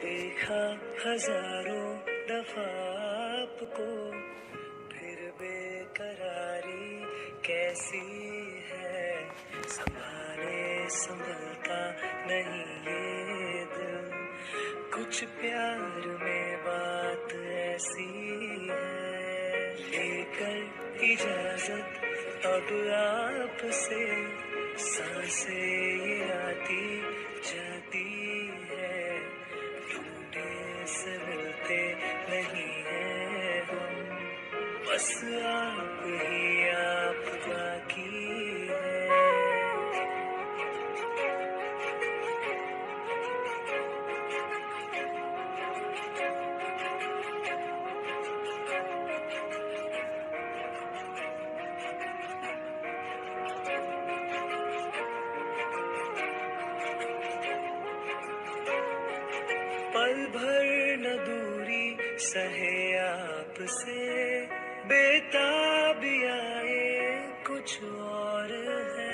देखा हज़ारों दफ़ा आपको, फिर बेकरारी कैसी है? संभाले संभलता नहीं ये दिल। कुछ प्यार में बात ऐसी है। लेकर इजाज़त अब आपसे, साँसें आती जाती आप ही आप बाकी है पल भर न दूरी सहे आपसे। बेताबिया कुछ और है।